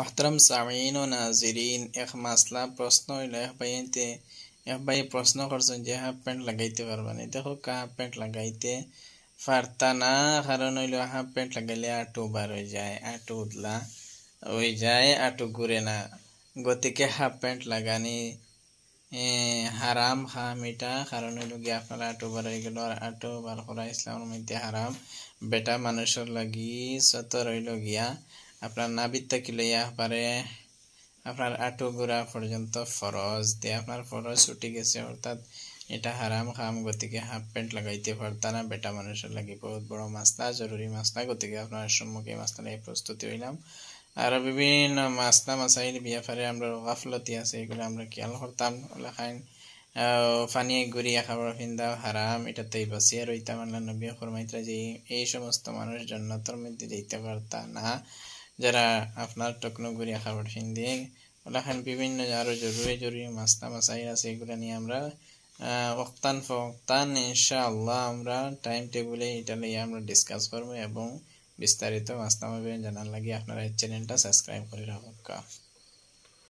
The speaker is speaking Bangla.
মোহতরম সামিন ও নাজিরিন এক মাসলা প্রশ্ন হইল এক ভাইতে এক ভাই প্রশ্ন করছেন যে হাফ প্যান্ট লাগাইতে পারবানি দেখো কা হাফ প্যান্ট লাগাইতে পারতা না কারণ হইল হাফ প্যান্ট লাগাইলে আটু বার হয়ে যায় আটু উদলা হয়ে যায় আটু ঘুরে না গতিকে হাফ প্যান্ট লাগানি হারাম হাম এটা কারণ হইল গিয়ে আপনারা আটু বার হয়ে গেল আর আটু বার করা ইসলামের মধ্যে হারাম বেটা মানুষের লাগি সত রইল গিয়া আপনার নাবিদ থেকে লইয়া পারে আপনার আটু গোড়া পর্যন্ত ফরজ দিয়ে আপনার ফরজ ছুটি গেছে, অর্থাৎ এটা হারাম খাম গতিকে হাফ প্যান্ট লাগাইতে পারতা না। বেটা মানুষের লাগে বহুত বড় মাস্তা, জরুরি মাস্তা, গতিকে আপনার সম্মুখে মাস্তা নিয়ে প্রস্তুতি হইলাম। আর বিভিন্ন মাস্তা, মাসাইল, বিয়াফারে আমরা গাফলতি আছে, এগুলো আমরা খেয়াল করতাম। লেখাইন ফানি গুড়িয়া খাবার ফিন্দা হারাম এটাতেই বাসিয়া রইতাম। আল্লাহ নবী ফরমাইতরা যে এই সমস্ত মানুষ জন্নতর মধ্যে যেতে পারতা না। যারা আপনার টকনগুড়ি খাবার দিয়ে ওলাখান বিভিন্ন আরও জরুরি জরুরি মাস্তা মাসাই আছে, এগুলো নিয়ে আমরা অক্তান ফক্তান ইনশাআল্লাহ আমরা টাইম টেবিলে এটা নিয়ে আমরা ডিসকাস করব এবং বিস্তারিত মাস্তা জানার লাগে আপনারা এই চ্যানেলটা সাবস্ক্রাইব করে রাখুন।